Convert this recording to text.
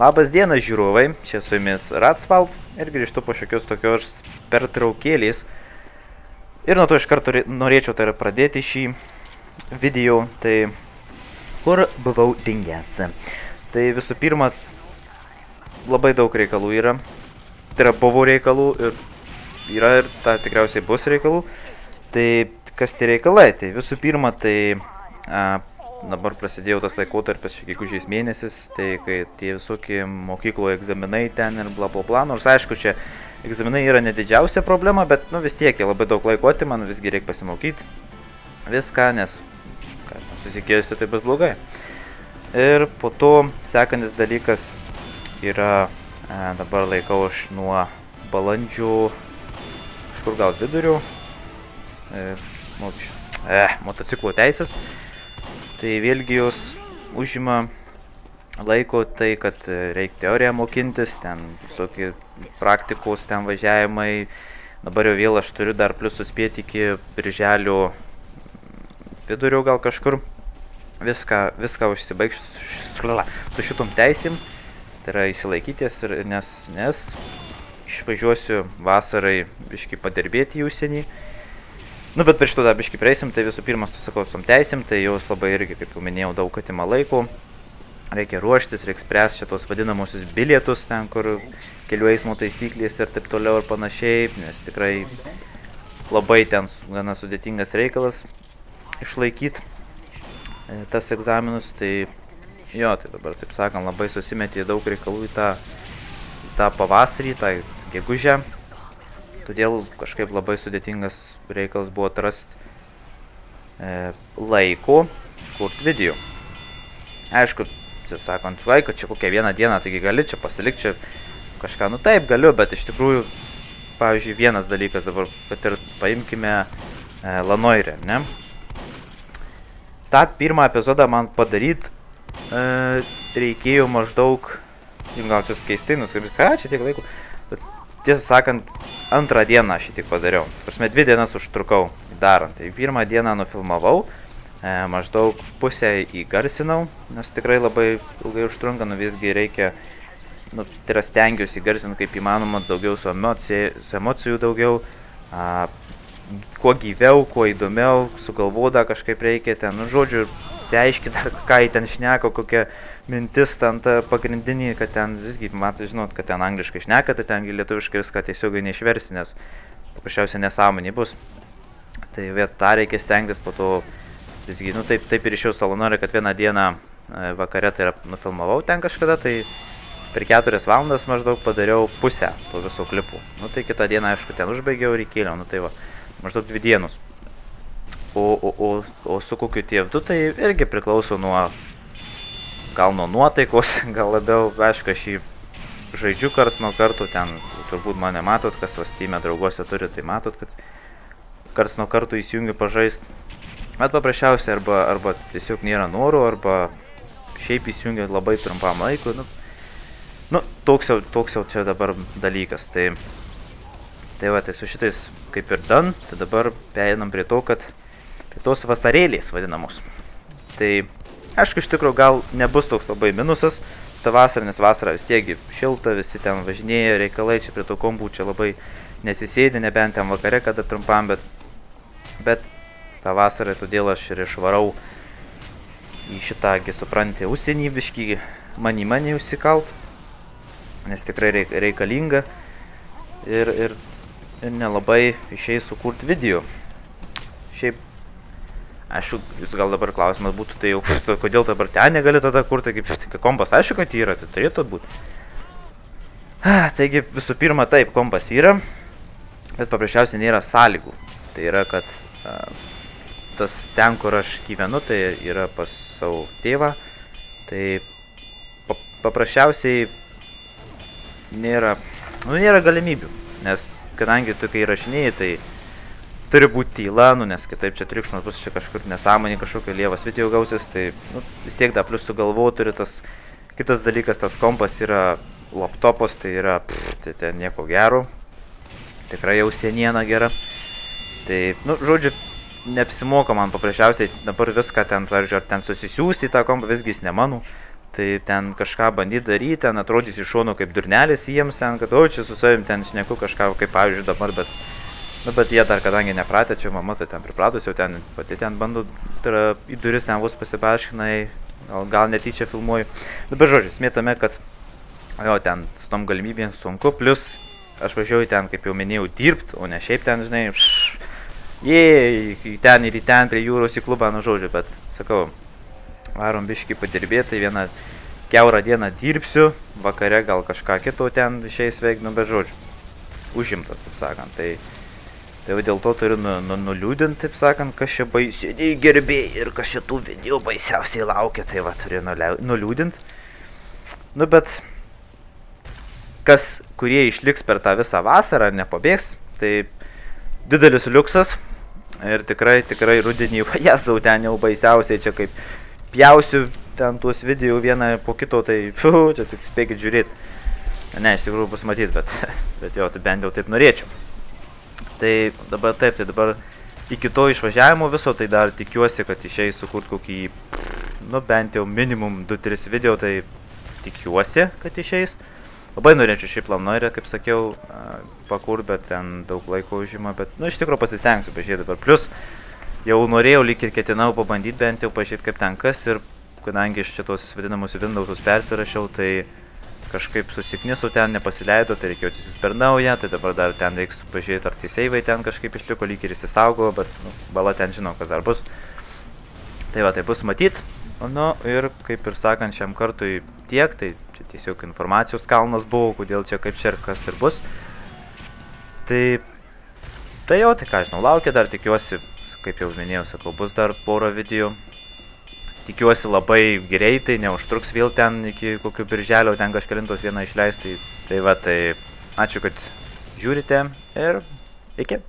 Labas dienas žiūrovai, čia su jumis Ratsvalv ir grįžtu po šiokios tokios pertraukėlės. Ir nuo to iš karto norėčiau tai pradėti šį video, tai kur buvau dingęs. Tai visų pirma, labai daug reikalų yra. Tai yra buvo reikalų ir yra ir ta tikriausiai bus reikalų. Tai kas tie reikalai? Tai visų pirma, tai a, dabar prasidėjo tas laikotarpis, gegužės mėnesis, tai kai tie visokie mokyklų egzaminai ten ir bla bla bla, nors aišku, čia egzaminai yra nedidžiausia problema, bet nu, vis tiek labai daug laiko atima, nu, visgi reikia pasimokyti viską, nes susikėjusi tai bus blogai. Ir po to sekantis dalykas yra, e, dabar laikau aš nuo balandžio, kažkur gal vidurių, e, e, motociklų teisės. Tai vėlgi jos užima laiko tai, kad reikia teoriją mokintis, ten visokie praktikos, ten važiavimai. Dabar jau vėl aš turiu dar plus suspėti iki birželio vidurio gal kažkur. Viską, viską užsibaigsiu su šitom teisėm. Tai yra įsilaikyties, nes, nes išvažiuosiu vasarai biškai padirbėti į užsienį. Nu, bet prieš to dar biškai prieisim, tai visų pirma, tu sakau, su tom teisėm, tai jos labai irgi, kaip jau minėjau, daug atima laiko. Reikia ruoštis, reikia spręsti šitos vadinamosius bilietus ten, kur kelių eismo taisyklės ir taip toliau ir panašiai, nes tikrai labai ten gana sudėtingas reikalas išlaikyti e, tas egzaminus, tai jo, tai dabar, taip sakant, labai susimetė daug reikalų į tą, į tą pavasarį, tą gegužę. Todėl kažkaip labai sudėtingas reikalas buvo atrasti e, laiko kurti video. Aišku, čia sakant, laiko čia kokią vieną dieną, taigi gali čia pasilikti čia kažką, nu taip galiu, bet iš tikrųjų, pavyzdžiui, vienas dalykas dabar, kad ir paimkime e, Lanoirę, ne? Ta pirmą epizodą man padaryti e, reikėjo maždaug, gal čia keistai nuskambės, ką čia tiek laiko, bet tiesą sakant, antrą dieną aš jį tik padariau. Prasme, dvi dienas užtrukau darant. Tai pirmą dieną nufilmavau, e, maždaug pusę įgarsinau, nes tikrai labai ilgai užtrunka, nu visgi reikia, nu, tai yra stengiuosi įgarsinti kaip įmanoma daugiau su, emocija, su emocijų daugiau. A, kuo gyviau, kuo įdomiau, sugalvoda kažkaip reikia ten, nu, žodžiu, siaiškinti, ką jį ten šneka, kokia mintis ten ta pagrindinė, kad ten visgi, matai, žinot, kad ten angliškai šneka, tai tengi lietuviškai viską tiesiogiai neišversi, nes paprasčiausiai nesąmonė bus. Tai viet tą reikia stengtis, po to visgi, nu taip, taip ir iš jau salonorė, kad vieną dieną e, vakare tai yra nufilmavau ten kažkada, tai per keturias valandas maždaug padariau pusę tų visų klipų. Nu tai kitą dieną, aišku, ten užbaigiau ir įkėliau, nu tai va, maždaug dvi dienos. O, o, o, o su kokiu TF2 tai irgi priklauso nuo gal nuo nuotaikos, gal labiau, aišku, aš jį žaidžiu karts nuo kartų, ten turbūt mane matot, kas vastymė drauguose turi, tai matot, kad karts nuo kartų įsijungiu pažaist. Bet paprasčiausiai arba, arba tiesiog nėra norų, arba šiaip įsijungiu labai trumpam laikui. Nu, nu toks, jau, toks jau čia dabar dalykas. Tai, tai va, tai su šitais kaip ir dan, tai dabar pereinam prie to, kad prie tos vasarėlės vadinamos. Tai Aišku, iš tikrųjų gal nebus toks labai minusas tą vasarą, nes vasara vis tiek šilta, visi ten važinėja, reikalai čia prie to kombų čia labai nesisėdi, nebent ten vakare kada trumpam, bet, bet tą vasarą todėl aš ir išvarau į šitągi, supranti, užsienį biškį, manį manį užsikalt, nes tikrai reikalinga ir, ir, ir nelabai išėjai sukurti video. Šiaip Aišku, jūs gal dabar klausimas būtų, tai jau, kodėl dabar ten negali tada kurti, kaip tik kompas, aišku, kad yra, tai turėtų būti. Taigi, visų pirma, taip, kompas yra, bet paprasčiausiai nėra sąlygų. Tai yra, kad a, tas ten, kur aš gyvenu, tai yra pas savo tėvą, tai pa, paprasčiausiai nėra, nu, nėra galimybių, nes kadangi tu kai rašinėjai, tai turi būti tyla, nu, nes kitaip čia triukšmas bus čia kažkur nesąmonė, kažkokio lievas video gausis, tai nu, vis tiek dar plus sugalvoju turi tas, kitas dalykas, tas kompas yra laptopas, tai yra, pff, tai ten nieko gero, tikrai jau seniena gera. Tai, nu, žodžiu, neapsimoka man paprasčiausiai dabar viską ten, pavyzdžiui, ar ten susisiųsti į tą kompą, visgi jis ne mano. Tai ten kažką bandyti daryti, ten atrodys iš šono kaip durnelis jiems ten, kad o čia su savim ten šneku kažką, kaip pavyzdžiui dabar, bet, nu, bet jie dar kadangi nepratę, čia mama tai ten pripratus, jau ten pati ten bando, tai yra į duris ten vos pasipaaiškinai, gal, gal netyčia filmuoju. Dabar žodžiu, smėtame, kad jo, ten su tom galimybėm sunku, plus aš važiuoju ten, kaip jau minėjau, dirbti, o ne šiaip ten, žinai, jei, ten ir ten prie jūros į klubą, nu žodžiu, bet sakau, varom biškai padirbėti, tai vieną keurą dieną dirbsiu, vakare gal kažką kito ten išeis veikti, nu bet žodžiu, užimtas, taip sakant. Tai, tai dėl to turiu nu, nu, nuliūdinti, taip sakant, kas čia baisiai gerbėjai ir kas šitų video baisiausiai laukia, tai va turiu nuliūdinti. Nu bet kas, kurie išliks per tą visą vasarą, nepabėgs, tai didelis liuksas. Ir tikrai, tikrai rudenį, va, jesau, ten jau baisiausiai čia kaip pjausiu ten tuos video vieną po kito, tai, fu, čia tik spėkit žiūrėti. Ne, iš tikrųjų bus matyti, bet, bet jo, tai bent jau taip norėčiau. Tai dabar taip, tai dabar iki to išvažiavimo viso, tai dar tikiuosi, kad išeis sukurti kokį, nu bent jau minimum 2-3 video, tai tikiuosi, kad išeis. Labai norėčiau šį planuoju, kaip sakiau, pakur, bet ten daug laiko užima, bet, nu, iš tikrųjų pasistengsiu pažiūrėti dabar. Plus, jau norėjau lyg ir ketinau pabandyti bent jau pažiūrėti kaip ten kas ir kadangi iš šitos vadinamus Windowsus persirašiau, tai kažkaip susiknisau ten, nepasileido, tai reikėjo atsisius per naują, tai dabar dar ten reiks pažiūrėti, ar teisėjai ten kažkaip išliko, lyg ir įsisaugo, bet nu, bala ten žinau, kas dar bus. Tai va, tai bus matyt. Nu ir kaip ir sakant, šiam kartui tiek, tai čia tiesiog informacijos kalnas buvo, kodėl čia kaip čia ir kas ir bus. Tai, tai jau, tai ką žinau, laukia dar tikiuosi kaip jau minėjau, sakau, bus dar pora video. Tikiuosi labai greitai, neužtruks vėl ten iki kokio birželio, ten kažkelintos vieną išleisti. Tai va, tai ačiū, kad žiūrite ir iki.